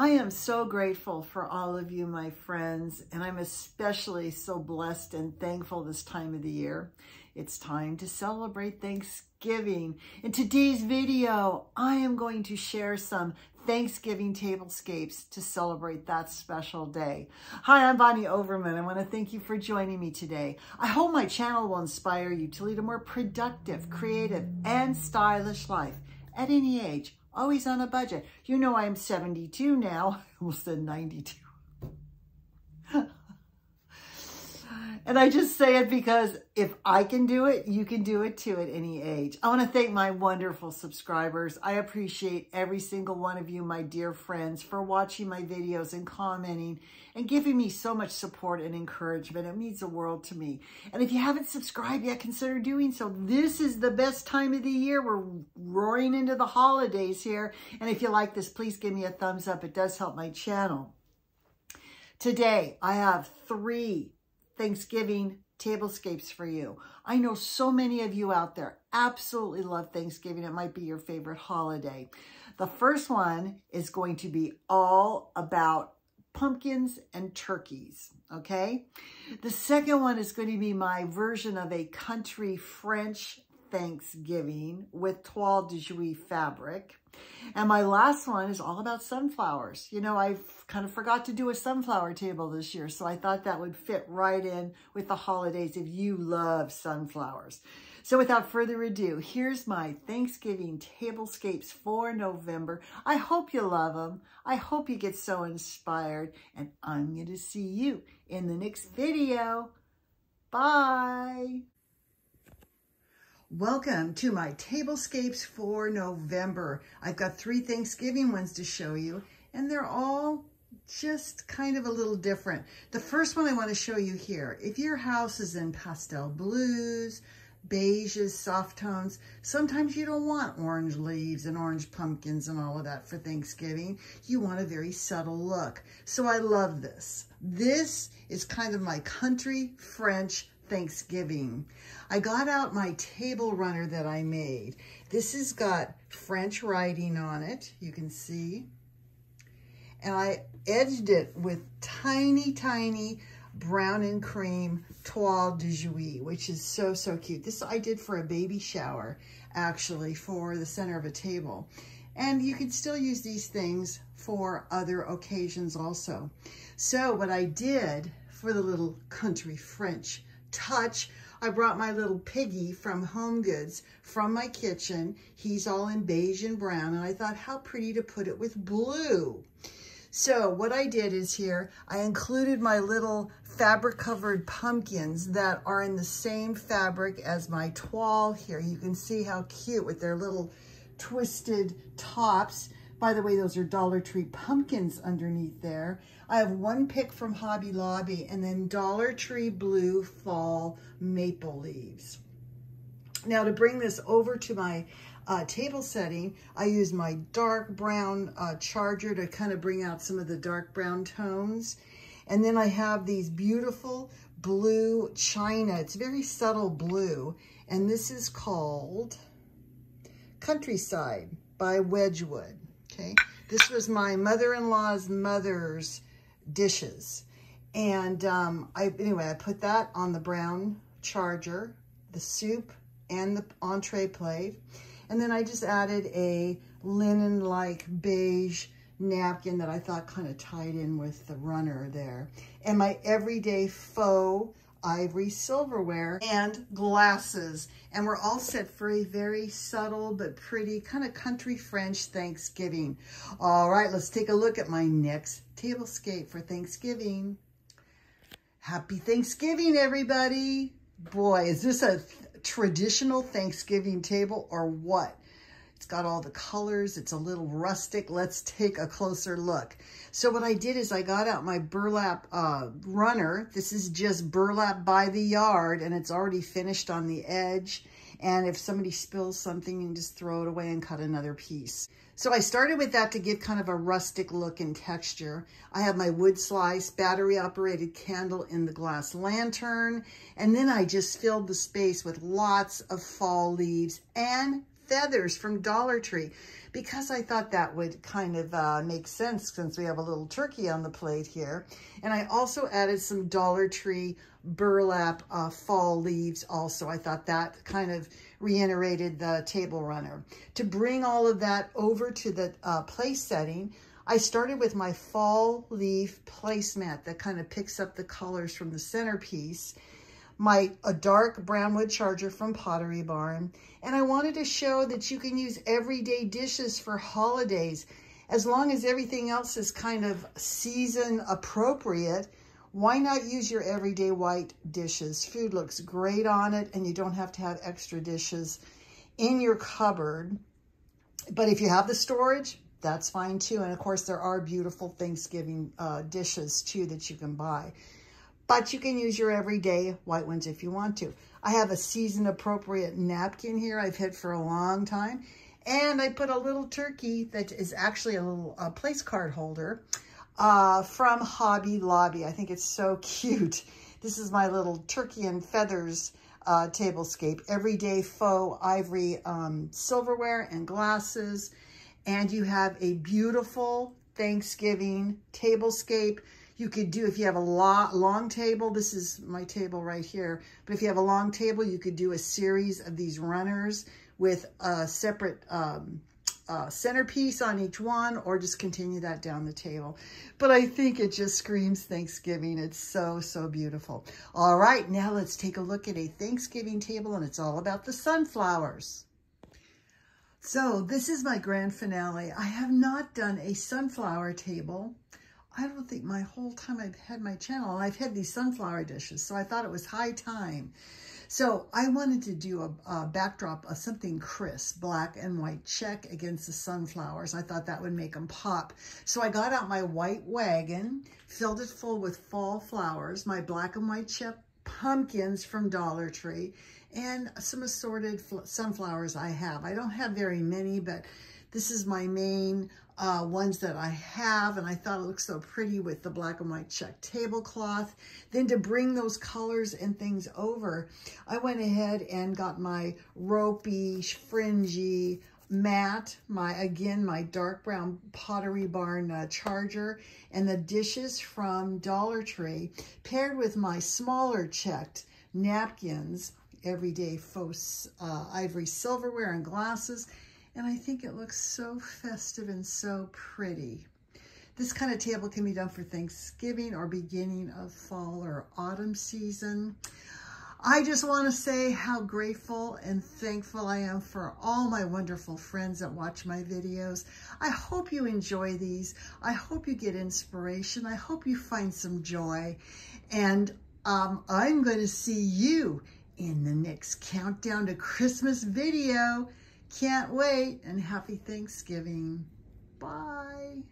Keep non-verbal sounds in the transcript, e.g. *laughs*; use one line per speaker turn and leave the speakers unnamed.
I am so grateful for all of you, my friends, and I'm especially so blessed and thankful this time of the year. It's time to celebrate Thanksgiving. In today's video, I am going to share some Thanksgiving tablescapes to celebrate that special day. Hi, I'm Bonnie Overman. I want to thank you for joining me today. I hope my channel will inspire you to lead a more productive, creative, and stylish life at any age always on a budget. You know I'm 72 now. *laughs* Almost said 92. And I just say it because if I can do it, you can do it too at any age. I want to thank my wonderful subscribers. I appreciate every single one of you, my dear friends, for watching my videos and commenting and giving me so much support and encouragement. It means the world to me. And if you haven't subscribed yet, consider doing so. This is the best time of the year. We're roaring into the holidays here. And if you like this, please give me a thumbs up. It does help my channel. Today, I have three Thanksgiving tablescapes for you. I know so many of you out there absolutely love Thanksgiving. It might be your favorite holiday. The first one is going to be all about pumpkins and turkeys, okay? The second one is going to be my version of a country French Thanksgiving with toile de Jouy fabric. And my last one is all about sunflowers. You know, I kind of forgot to do a sunflower table this year, so I thought that would fit right in with the holidays if you love sunflowers. So without further ado, here's my Thanksgiving tablescapes for November. I hope you love them. I hope you get so inspired, and I'm going to see you in the next video. Bye. Welcome to my tablescapes for November. I've got three Thanksgiving ones to show you, and they're all just kind of a little different. The first one I want to show you here, if your house is in pastel blues, beiges, soft tones, sometimes you don't want orange leaves and orange pumpkins and all of that for Thanksgiving. You want a very subtle look. So I love this. This is kind of my country French Thanksgiving. I got out my table runner that I made. This has got French writing on it, you can see. And I edged it with tiny, tiny brown and cream toile de jouy, which is so, so cute. This I did for a baby shower, actually, for the center of a table. And you can still use these things for other occasions also. So what I did for the little country French touch. I brought my little piggy from Home Goods from my kitchen. He's all in beige and brown, and I thought how pretty to put it with blue. So what I did is here, I included my little fabric covered pumpkins that are in the same fabric as my toile here. You can see how cute with their little twisted tops. By the way, those are Dollar Tree pumpkins underneath there. I have one pick from Hobby Lobby and then Dollar Tree Blue Fall Maple Leaves. Now to bring this over to my uh, table setting, I use my dark brown uh, charger to kind of bring out some of the dark brown tones. And then I have these beautiful blue china. It's very subtle blue. And this is called Countryside by Wedgwood. Okay, this was my mother-in-law's mother's dishes. And um, I anyway, I put that on the brown charger, the soup, and the entree plate. And then I just added a linen-like beige napkin that I thought kind of tied in with the runner there. And my everyday faux ivory silverware, and glasses. And we're all set for a very subtle but pretty kind of country French Thanksgiving. All right, let's take a look at my next tablescape for Thanksgiving. Happy Thanksgiving, everybody. Boy, is this a traditional Thanksgiving table or what? Got all the colors. It's a little rustic. Let's take a closer look. So what I did is I got out my burlap uh, runner. This is just burlap by the yard, and it's already finished on the edge. And if somebody spills something, you just throw it away and cut another piece. So I started with that to give kind of a rustic look and texture. I have my wood slice battery operated candle in the glass lantern. And then I just filled the space with lots of fall leaves and feathers from Dollar Tree because I thought that would kind of uh, make sense since we have a little turkey on the plate here. And I also added some Dollar Tree burlap uh, fall leaves also. I thought that kind of reiterated the table runner. To bring all of that over to the uh, place setting, I started with my fall leaf placemat that kind of picks up the colors from the centerpiece, my a dark brown wood charger from Pottery Barn, and I wanted to show that you can use everyday dishes for holidays. As long as everything else is kind of season appropriate, why not use your everyday white dishes? Food looks great on it and you don't have to have extra dishes in your cupboard. But if you have the storage, that's fine too. And of course, there are beautiful Thanksgiving uh, dishes too that you can buy. But you can use your everyday white ones if you want to. I have a season appropriate napkin here I've had for a long time. And I put a little turkey that is actually a little uh, place card holder uh, from Hobby Lobby. I think it's so *laughs* cute. This is my little turkey and feathers uh, tablescape. Everyday faux ivory um, silverware and glasses and you have a beautiful Thanksgiving tablescape. You could do, if you have a lot, long table, this is my table right here, but if you have a long table, you could do a series of these runners with a separate um, uh, centerpiece on each one or just continue that down the table. But I think it just screams Thanksgiving. It's so, so beautiful. All right, now let's take a look at a Thanksgiving table and it's all about the sunflowers. So this is my grand finale. I have not done a sunflower table. I don't think my whole time I've had my channel, I've had these sunflower dishes, so I thought it was high time. So I wanted to do a, a, backdrop of something crisp, black and white check against the sunflowers. I thought that would make them pop. So I got out my white wagon, filled it full with fall flowers, my black and white check pumpkins from Dollar Tree, and some assorted sunflowers I have. I don't have very many, but this is my main uh, ones that I have, and I thought it looked so pretty with the black and white check tablecloth. Then to bring those colors and things over, I went ahead and got my ropey, fringy, mat, my again, my dark brown Pottery Barn uh, charger, and the dishes from Dollar Tree, paired with my smaller checked napkins, everyday faux uh, ivory silverware and glasses, and I think it looks so festive and so pretty. This kind of table can be done for Thanksgiving or beginning of fall or autumn season. I just want to say how grateful and thankful I am for all my wonderful friends that watch my videos. I hope you enjoy these. I hope you get inspiration. I hope you find some joy. And um, I'm going to see you in the next countdown to Christmas video. Can't wait and happy Thanksgiving. Bye.